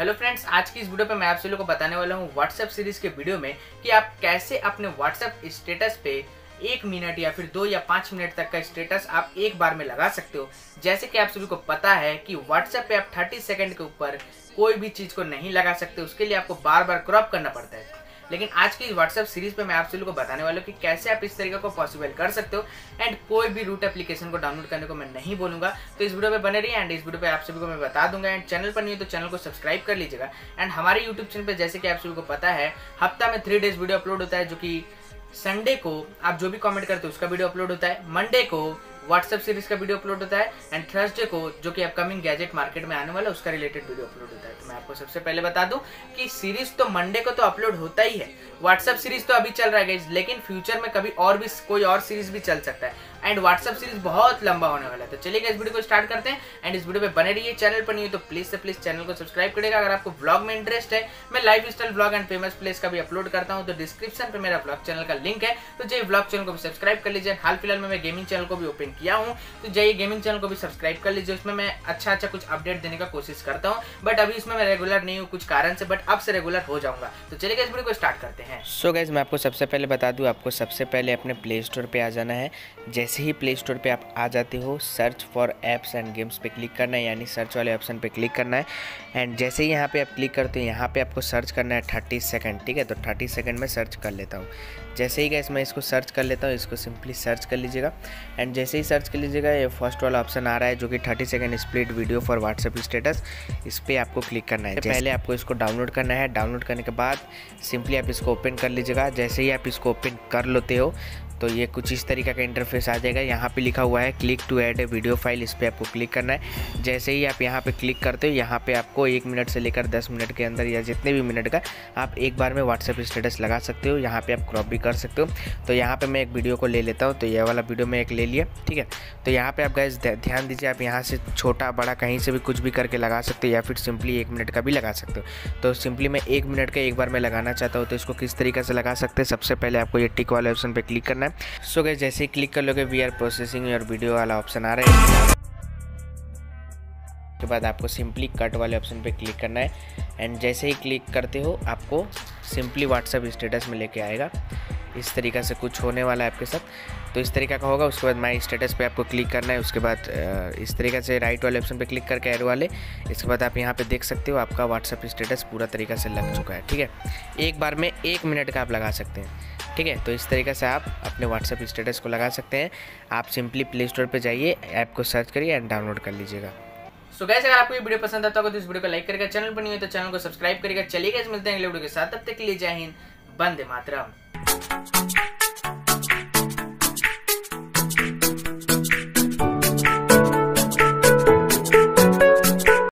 Hello friends, आज की इस वीडियो पे मैं आप सभी लोगों को बताने वाला हूँ व्हाट्सएप सीरीज़ के वीडियो में कि आप कैसे अपने व्हाट्सएप स्टेटस पे एक मिनट या फिर दो या पाँच मिनट तक का स्टेटस आप एक बार में लगा सकते हो। जैसे कि आप सभी को पता है कि व्हाट्सएप पे आप थर्टी सेकेंड के ऊपर कोई भी चीज़ को नहीं लगा सकते, उसके लिए आपको बार बार क्रॉप करना पड़ता है। लेकिन आज की व्हाट्सएप सीरीज़ पे मैं आप सभी को बताने वाला हूँ कि कैसे आप इस तरीके को पॉसिबल कर सकते हो एंड कोई भी रूट एप्लीकेशन को डाउनलोड करने को मैं नहीं बोलूँगा। तो इस वीडियो में बने रहिए एंड इस वीडियो पे आप सभी को मैं बता दूँगा एंड चैनल पर नहीं है तो चैनल को सब्सक्राइब कर लीजिएगा। एंड हमारे यूट्यूब चैनल पर जैसे कि आप सभी को पता है, हफ़्ता में थ्री डेज़ वीडियो अपलोड होता है जो कि संडे को आप जो भी कमेंट करते हो उसका वीडियो अपलोड होता है। मंडे को व्हाट्सएप सीरीज़ का वीडियो अपलोड होता है एंड थर्सडे को, जो कि अपकमिंग गैजेट मार्केट में आने वाला है, उसका रिलेटेड वीडियो अपलोड होता है। तो मैं आपको सबसे पहले बता दूँ कि सीरीज़ तो मंडे को तो अपलोड होता ही है। व्हाट्सएप सीरीज़ तो अभी चल रहा है लेकिन फ्यूचर में कभी और भी, कोई और सीरीज़ भी चल सकता है। एंड व्हाट्सएप सीरीज़ बहुत लंबा होने वाला है। तो चलिए इस वीडियो को स्टार्ट करते हैं। एंड इस वीडियो पे बने रहिए, चैनल पर नहीं हो तो प्लीज़ से प्लीज़ चैनल को सब्सक्राइब करेगा अगर आपको ब्लॉग में इंटरेस्ट है, मैं lifestyle blog and famous place का भी अपलोड करता हूँ तो डिस्क्रिप्शन पे मेरा ब्लॉग चैनल का लिंक है। तो जाइए ब्लॉग चैनल को भी सब्सक्राइब कर लीजिए। हाल फ़िलहाल में मैं गेमिंग चैनल को भी ओपन किया हूँ। तो जाइए गेमिंग चैनल को भी सब्सक्राइब कर लीजिए। उसमें मैं अच्छा अच्छा कुछ अपडेट देने का कोशिश करता हूँ। बट अभी इसमें मैं रेगुलर नहीं हूँ, कुछ कारण से बट अब से रेगुलर हो जाऊँगा। तो चलिए इस वीडियो को स्टार्ट करते हैं। सो गैस मैं आपको सबसे पहले बता दूँ, आपको सबसे पहले अपने प्ले स्टोर पर आ जाना है। जैसे ही प्ले स्टोर पर आप आ जाते हो search for apps and games पे क्लिक करना है, यानी सर्च वाले ऑप्शन पे क्लिक करना है। एंड जैसे ही यहाँ पे आप क्लिक करते हो, यहाँ पे आपको सर्च करना है थर्टी सेकेंड ठीक है? तो थर्टी सेकेंड में सर्च कर लेता हूँ। जैसे ही गैस मैं इसको सर्च कर लेता हूँ इसको सिंपली सर्च कर लीजिएगा। एंड जैसे ही सर्च कर लीजिएगा ये फ़र्स्ट वाला ऑप्शन आ रहा है जो कि thirty second split video for WhatsApp status इस पर आपको क्लिक करना है। पहले आपको इसको डाउनलोड करना है डाउनलोड करने के बाद सिंपली आप इसको ओपन कर लीजिएगा। जैसे ही आप इसको ओपन कर लेते हो तो ये कुछ इस तरीके का इंटरफेस आ जाएगा। यहाँ पे लिखा हुआ है click to add a video file इस पर आपको क्लिक करना है। जैसे ही आप यहाँ पे क्लिक करते हो यहाँ पे आपको एक मिनट से लेकर दस मिनट के अंदर या जितने भी मिनट का आप एक बार में व्हाट्सएप स्टेटस लगा सकते हो। यहाँ पे आप क्रॉप भी कर सकते हो। तो यहाँ पे मैं एक वीडियो को ले लेता हूँ तो ये वाला वीडियो मैं एक ले लिया, ठीक है? तो यहाँ पे आप गैस ध्यान दीजिए, आप यहाँ से छोटा, बड़ा कहीं से भी कुछ भी करके लगा सकते हो, या फिर सिंपली एक मिनट का भी लगा सकते हो। तो सिंपली मैं एक मिनट का एक बार मैं लगाना चाहता हूँ तो इसको किस तरीके से लगा सकते हैं? सबसे पहले आपको ये टिक वाले ऑप्शन पर क्लिक करना है। सो गैस जैसे ही क्लिक कर लोगे वी आर प्रोसेसिंग और वीडियो वाला ऑप्शन आ रहा है। के बाद आपको सिंपली कट वाले ऑप्शन पे क्लिक करना है। एंड जैसे ही क्लिक करते हो, आपको सिंपली व्हाट्सएप स्टेटस में लेके आएगा। इस तरीक़ा से कुछ होने वाला है आपके साथ। तो इस तरीका का होगा, उसके बाद माई स्टेटस पे आपको क्लिक करना है, उसके बाद इस तरीके से राइट वाले ऑप्शन पे क्लिक करके एरो वाले, इसके बाद आप यहाँ पे देख सकते हो आपका व्हाट्सअप स्टेटस पूरा तरीका से लग चुका है, ठीक है? एक बार में एक मिनट का आप लगा सकते हैं, ठीक है? तो इस तरीके से आप अपने व्हाट्सएप स्टेटस को लगा सकते हैं। आप सिंपली प्ले स्टोर पर जाइए ऐप को सर्च करिए एंड डाउनलोड कर लीजिएगा। सो गैस अगर आपको ये वीडियो पसंद आता होगा तो इस वीडियो को लाइक करेगा चैनल पर नहीं हो तो चैनल को सब्सक्राइब करेगा चलिए गैस मिलते हैं अगले वीडियो के साथ, तब तक के लिए जय हिंद बंदे मातरम। あっ!